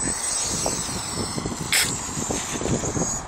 フッ。